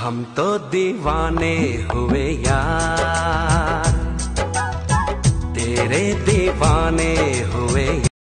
हम तो दीवाने हुए यार। तेरे दीवाने